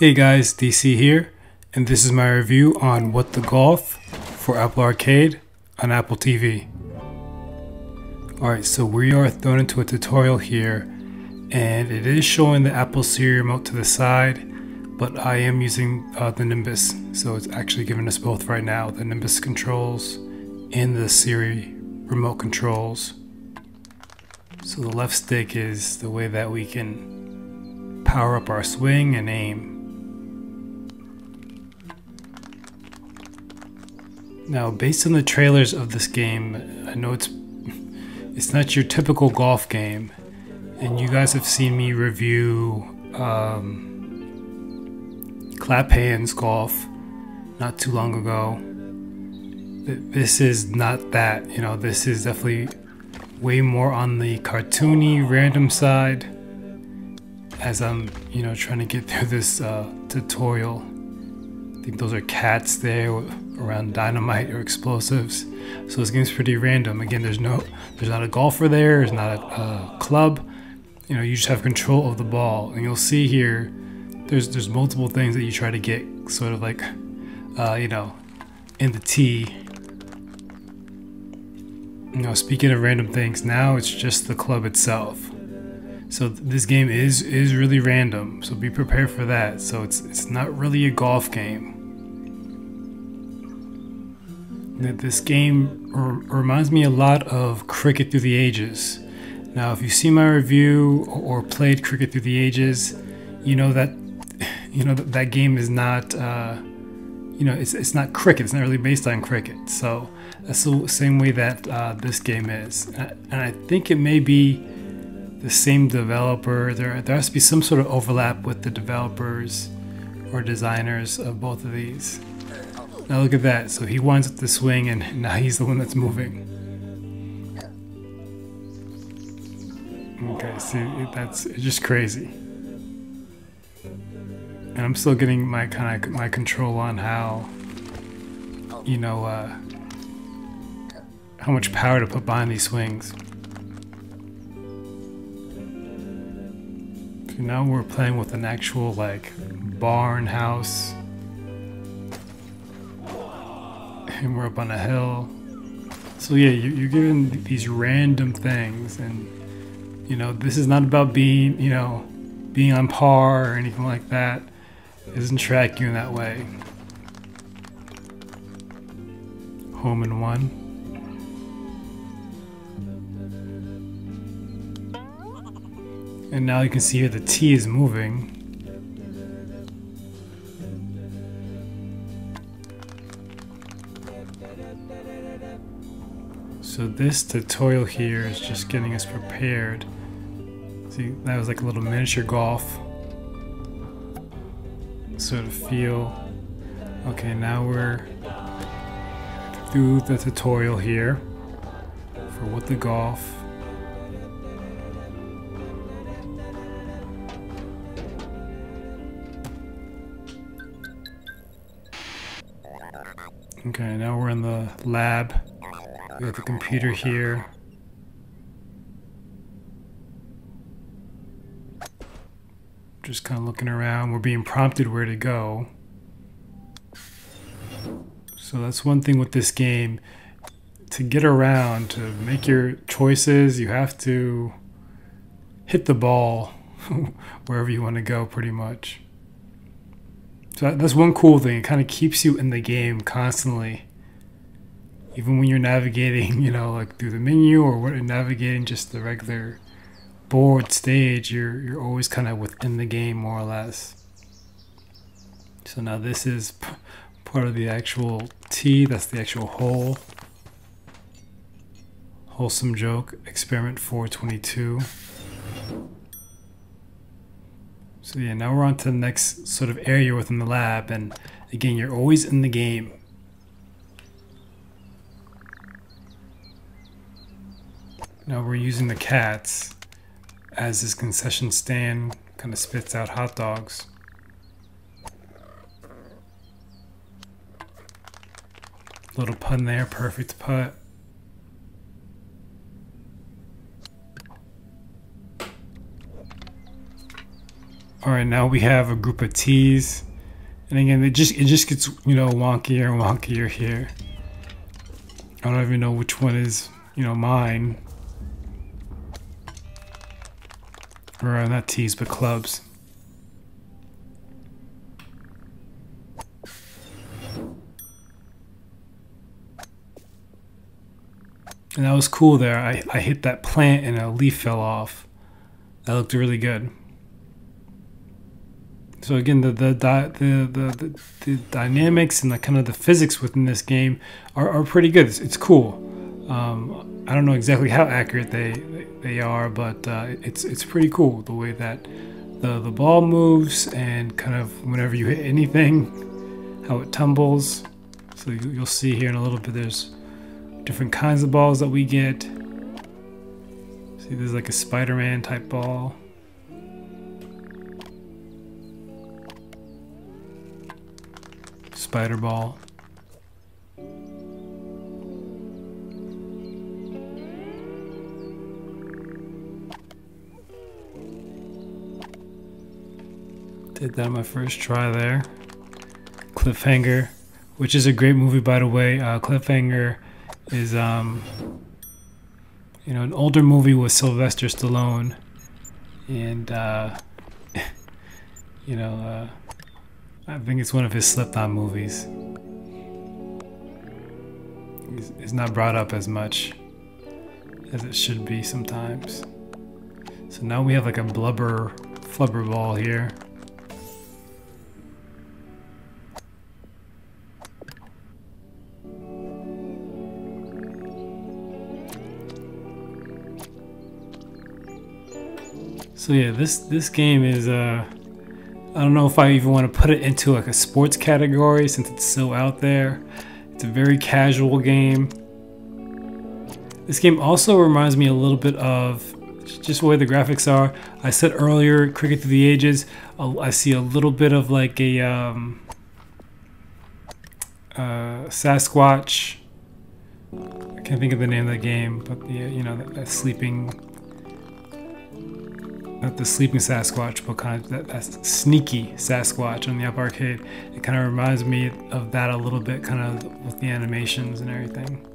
Hey guys, DC here, and this is my review on What the Golf for Apple Arcade on Apple TV. Alright, so we are thrown into a tutorial here, and it is showing the Apple Siri remote to the side, but I am using uh, the Nimbus, so it's actually giving us both right now, the Nimbus controls and the Siri remote controls. So the left stick is the way that we can power up our swing and aim. Now, based on the trailers of this game, I know it's it's not your typical golf game, and you guys have seen me review um, Clap Hanz Golf not too long ago. This is not that, you know. This is definitely way more on the cartoony, random side. As I'm, you know, trying to get through this uh, tutorial. I think those are cats there around dynamite or explosives. So this game's pretty random. Again, there's no, there's not a golfer there. There's not a, a club. You know, you just have control of the ball, and you'll see here. There's there's multiple things that you try to get sort of like, uh, you know, in the tee. You know, speaking of random things, now it's just the club itself. So this game is is really random. So be prepared for that. So it's it's not really a golf game. This game reminds me a lot of Cricket Through the Ages. Now, if you see my review or played Cricket Through the Ages, you know that you know that, that game is not uh, you know it's it's not cricket. It's not really based on cricket. So that's the same way that uh, this game is, and I think it may be the same developer. There there has to be some sort of overlap with the developers or designers of both of these. Now look at that. So he winds up the swing and now he's the one that's moving. Okay, see, that's just crazy. And I'm still getting my kind of my control on how, you know, uh, how much power to put behind these swings. So now we're playing with an actual like barn house and we're up on a hill. So yeah, you, are given these random things, and you know this is not about being, you know, being on par or anything like that. It doesn't track you in that way. Home in one. And now you can see here the tee is moving. So this tutorial here is just getting us prepared. See, that was like a little miniature golf sort of feel. Okay, now we're through the tutorial here for what the golf. Okay, now we're in the lab. We have the computer here. Just kind of looking around. We're being prompted where to go. So that's one thing with this game. To get around, to make your choices, you have to hit the ball wherever you want to go, pretty much. So that's one cool thing. It kind of keeps you in the game constantly even when you're navigating, you know, like through the menu or what navigating just the regular board stage, you're you're always kind of within the game more or less. So now this is part of the actual tee, that's the actual hole. Wholesome joke, experiment 422. So yeah, now we're on to the next sort of area within the lab, and again, you're always in the game. Now we're using the cats as this concession stand kind of spits out hot dogs. Little pun there, perfect putt. All right, now we have a group of tees, and again, it just it just gets you know wonkier and wonkier here. I don't even know which one is you know mine, uh, not tees but clubs. And that was cool there. I, I hit that plant and a leaf fell off. That looked really good. So again, the the the the, the, the dynamics and the kind of the physics within this game are, are pretty good. It's, it's cool. Um, I don't know exactly how accurate they they are, but uh, it's it's pretty cool the way that the the ball moves and kind of whenever you hit anything, how it tumbles. So you, you'll see here in a little bit. There's different kinds of balls that we get. See, there's like a Spider-Man type ball. Spider ball. Did that my first try there. Cliffhanger, which is a great movie by the way. Uh, Cliffhanger is um you know an older movie with Sylvester Stallone and uh you know uh I think it's one of his slept on movies. It's, it's not brought up as much as it should be sometimes. So now we have like a blubber flubber ball here. So yeah, this this game is uh I don't know if I even want to put it into like a sports category since it's so out there. It's a very casual game. This game also reminds me a little bit of just the way the graphics are. I said earlier, Cricket Through the Ages. I see a little bit of like a um, uh, Sasquatch. I can't think of the name of the game, but the you know that, that sleeping not the sleeping Sasquatch, but kind of that, that sneaky Sasquatch on the Apple Arcade. It kind of reminds me of that a little bit, kind of with the animations and everything.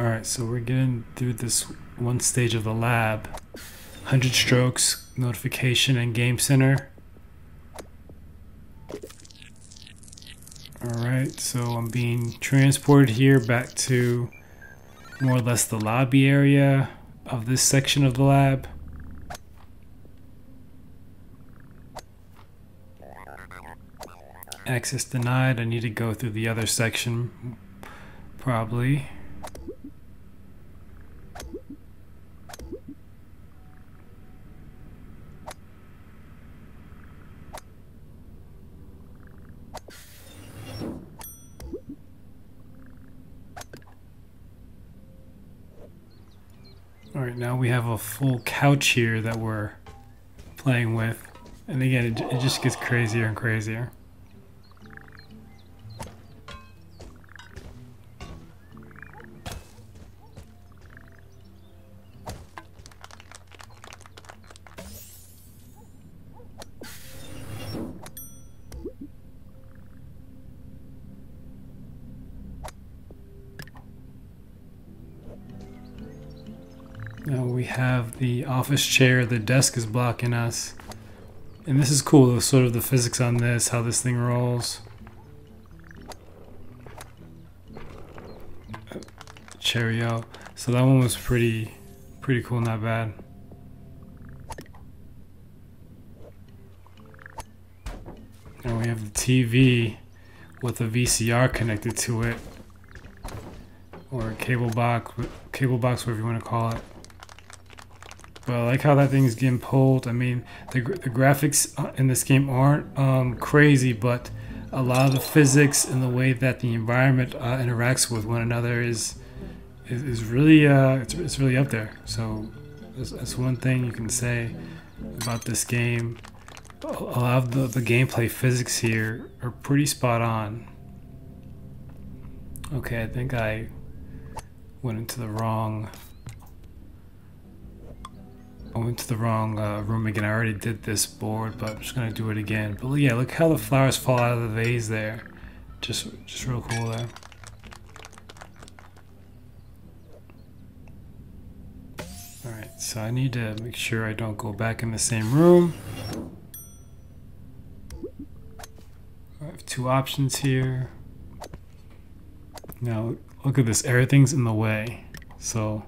Alright, so we're getting through this one stage of the lab. 100 strokes, notification, and game center. Alright, so I'm being transported here back to more or less the lobby area of this section of the lab. Access denied. I need to go through the other section, probably. Alright, now we have a full couch here that we're playing with. And again, it, it just gets crazier and crazier. We have the office chair, the desk is blocking us. And this is cool, sort of the physics on this, how this thing rolls. Cheerio. So that one was pretty, pretty cool, not bad. Now we have the TV with a VCR connected to it. Or a cable box, cable box, whatever you want to call it. But I like how that thing's getting pulled. I mean, the, the graphics uh, in this game aren't um, crazy, but a lot of the physics and the way that the environment uh, interacts with one another is is, is really uh, it's, it's really up there. So that's, that's one thing you can say about this game. A lot of the, the gameplay physics here are pretty spot on. Okay, I think I went into the wrong I went to the wrong uh, room again. I already did this board, but I'm just gonna do it again. But yeah, look how the flowers fall out of the vase there. Just, just real cool there. Alright, so I need to make sure I don't go back in the same room. I have two options here. Now, look at this, everything's in the way. So,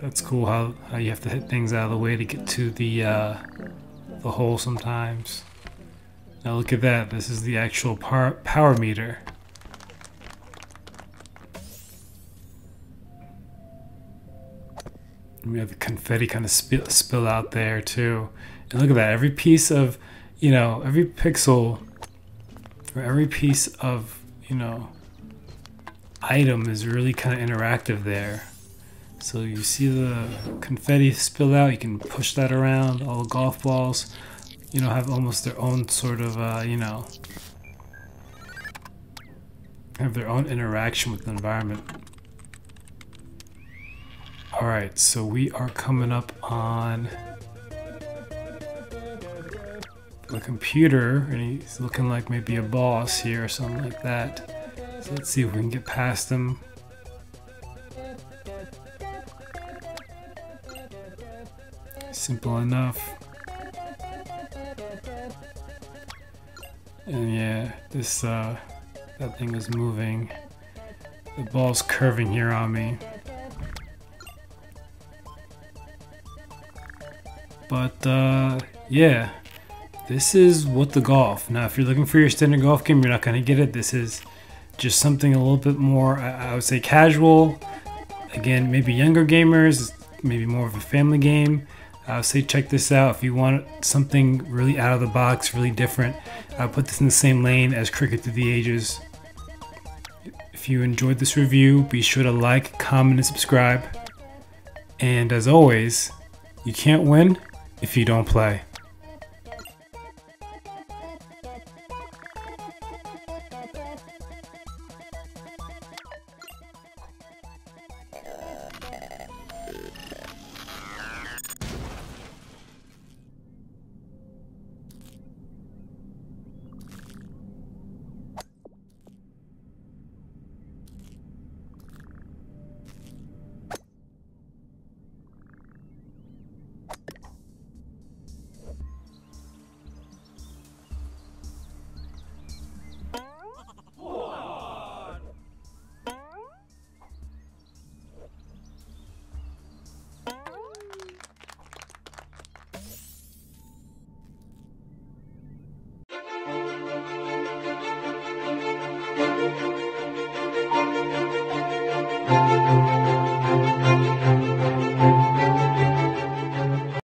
that's cool how, how you have to hit things out of the way to get to the uh, the hole sometimes. Now look at that. This is the actual power, power meter. we have the confetti kind of spill, spill out there too. And look at that. Every piece of, you know, every pixel or every piece of, you know, item is really kind of interactive there. So you see the confetti spill out, you can push that around, all the golf balls, you know, have almost their own sort of, uh, you know, have their own interaction with the environment. Alright, so we are coming up on the computer, and he's looking like maybe a boss here or something like that. So let's see if we can get past him. Simple enough. And yeah, this, uh, that thing is moving. The ball's curving here on me. But, uh, yeah. This is what the golf. Now, if you're looking for your standard golf game, you're not going to get it. This is just something a little bit more, I, I would say, casual. Again, maybe younger gamers, maybe more of a family game. Uh, I would say check this out if you want something really out of the box, really different. I'll put this in the same lane as Cricket Through the Ages. If you enjoyed this review, be sure to like, comment, and subscribe. And as always, you can't win if you don't play.